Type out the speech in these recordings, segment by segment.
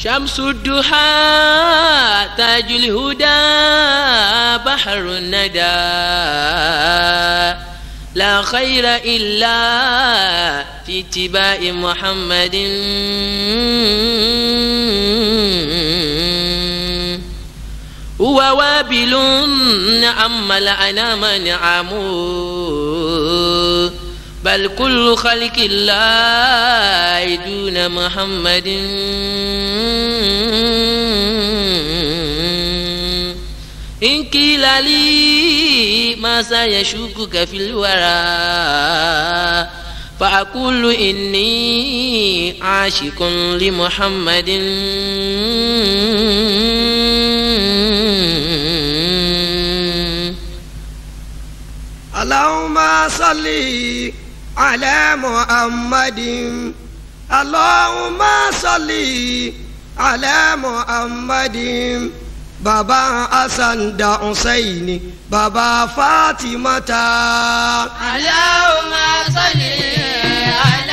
شمس الدحى تاج الهدى بحر الندى. لا خير إلا في اتباع محمد. هو وابل عما لعنا منعمه بل كل خلق الله دون محمد. إن قيل لي ما سيشكك في الورى فأقول إني عاشق لمحمد. اللهم صلِّ على محمد اللهم صل على محمد بابا حسن دا حسين بابا فاطمة اللهم صل على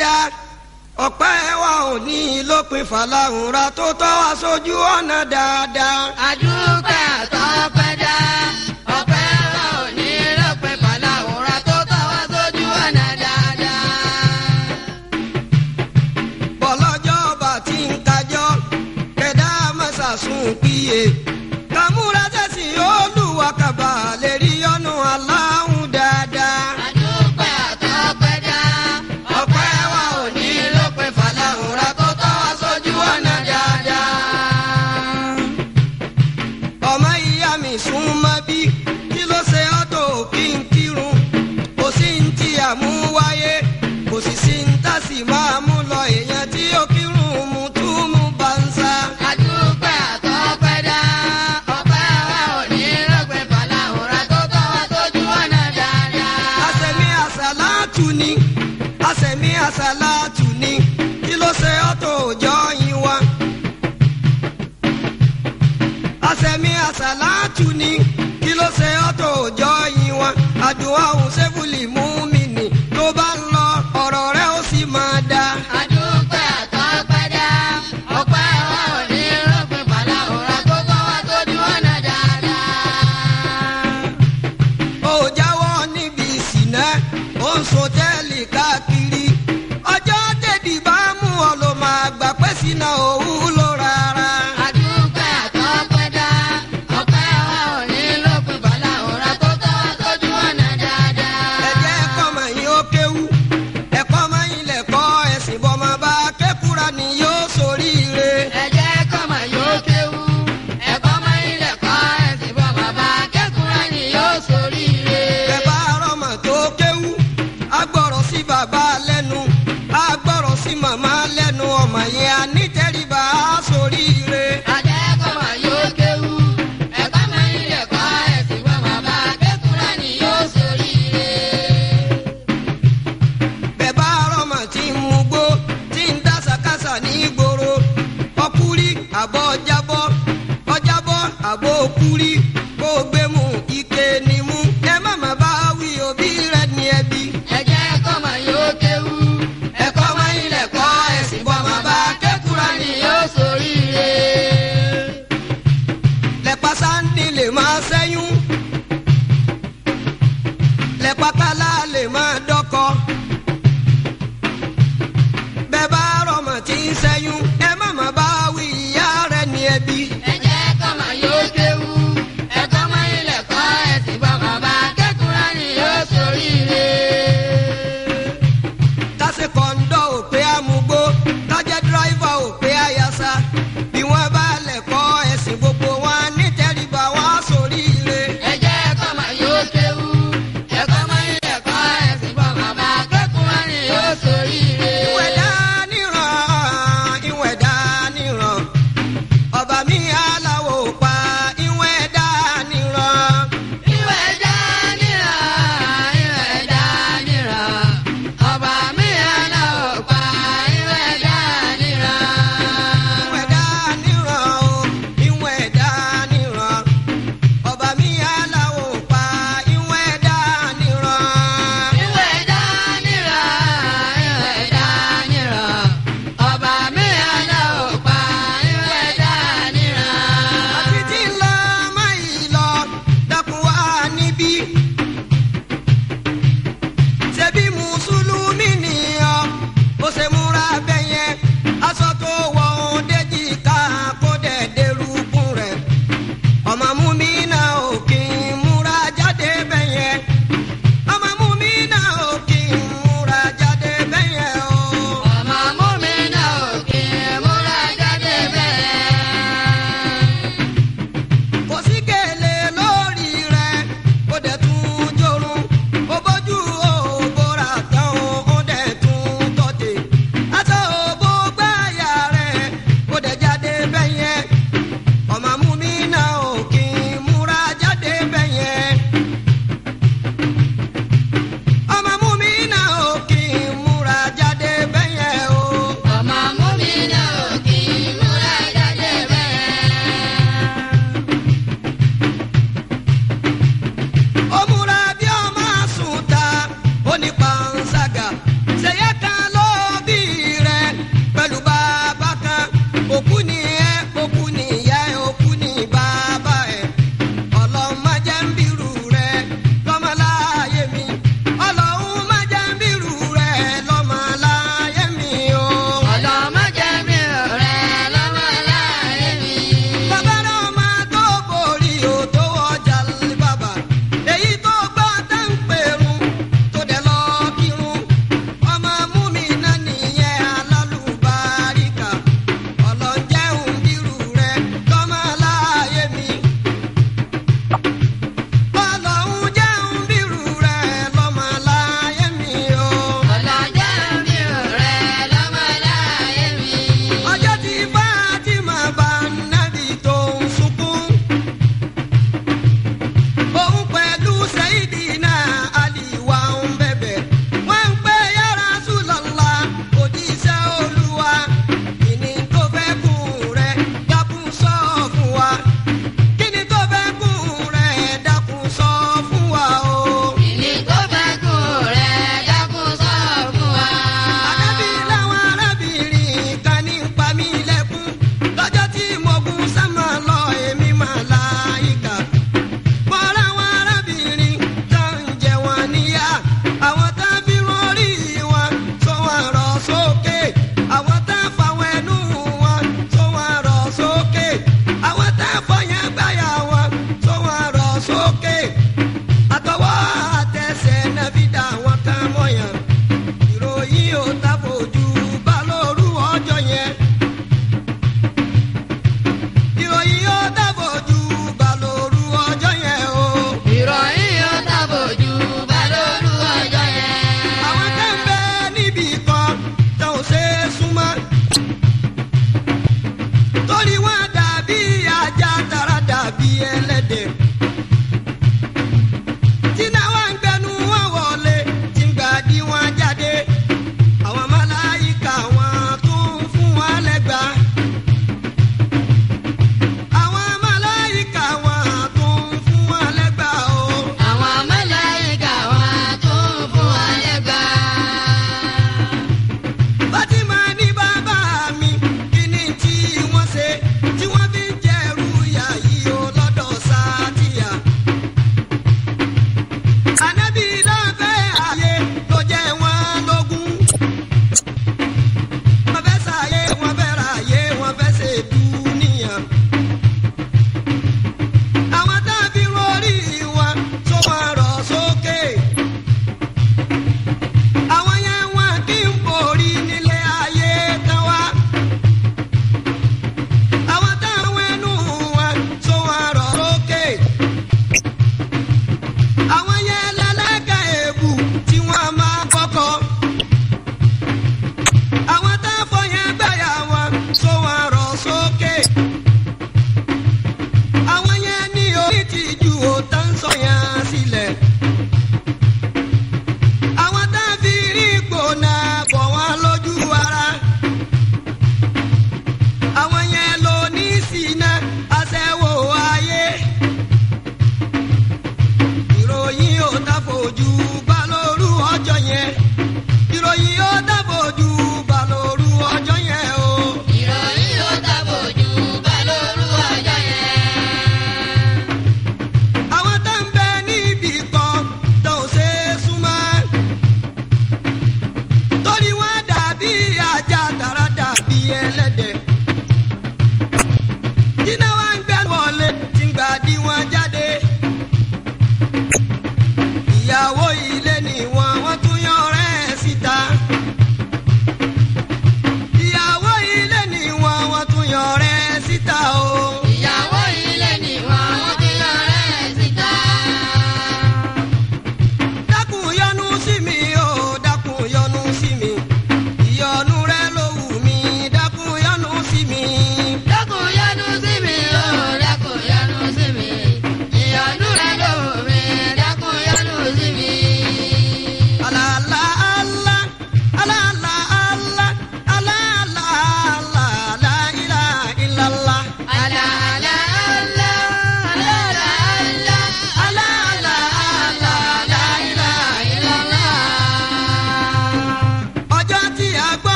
dáa ọpẹ́ wa ò ní lópin fàlàhùn ra tó tọ́ wa ọ̀nà dáadáa. àdúgbò. sẹ́mi àṣàlátù ni kí ló ṣe ọ́ tó jọ yín wọn àdúrà òun ṣẹ́fùlì mú mi.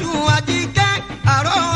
Ọ̀làjú Àjíkẹ́ àrò.